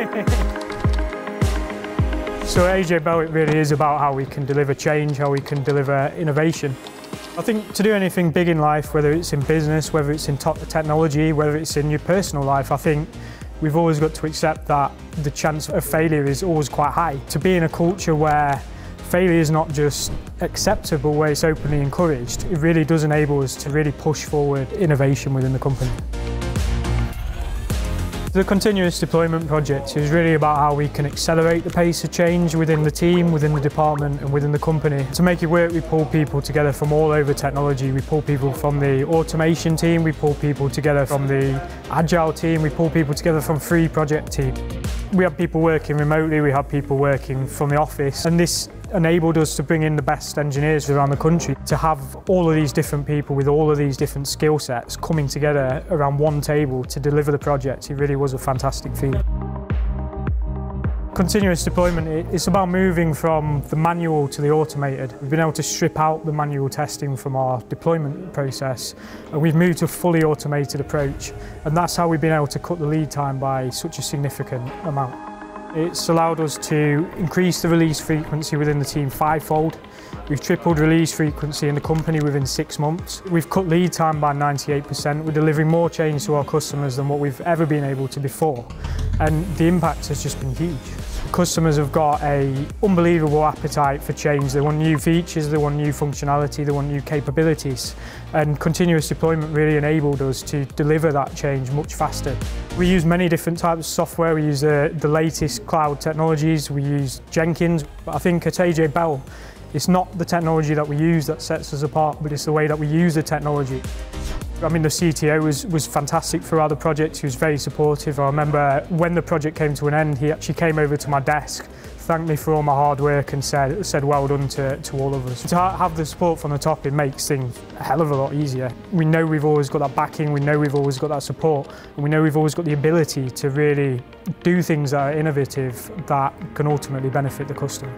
so AJ Bell it really is about how we can deliver change, how we can deliver innovation. I think to do anything big in life, whether it's in business, whether it's in technology, whether it's in your personal life, I think we've always got to accept that the chance of failure is always quite high. To be in a culture where failure is not just acceptable, where it's openly encouraged, it really does enable us to really push forward innovation within the company. The continuous deployment project is really about how we can accelerate the pace of change within the team, within the department and within the company. To make it work, we pull people together from all over technology. We pull people from the automation team, we pull people together from the agile team, we pull people together from free project team. We had people working remotely, we had people working from the office and this enabled us to bring in the best engineers around the country to have all of these different people with all of these different skill sets coming together around one table to deliver the project. It really was a fantastic feeling. Continuous deployment, it's about moving from the manual to the automated. We've been able to strip out the manual testing from our deployment process and we've moved to a fully automated approach and that's how we've been able to cut the lead time by such a significant amount. It's allowed us to increase the release frequency within the team fivefold. We've tripled release frequency in the company within six months. We've cut lead time by 98%. We're delivering more change to our customers than what we've ever been able to before. And the impact has just been huge. Customers have got a unbelievable appetite for change. They want new features, they want new functionality, they want new capabilities. And continuous deployment really enabled us to deliver that change much faster. We use many different types of software. We use uh, the latest cloud technologies. We use Jenkins. But I think at AJ Bell, it's not the technology that we use that sets us apart, but it's the way that we use the technology. I mean, the CTO was, was fantastic throughout the project. He was very supportive. I remember when the project came to an end, he actually came over to my desk, thanked me for all my hard work and said, said well done to, to all of us. To have the support from the top, it makes things a hell of a lot easier. We know we've always got that backing, we know we've always got that support, and we know we've always got the ability to really do things that are innovative that can ultimately benefit the customer.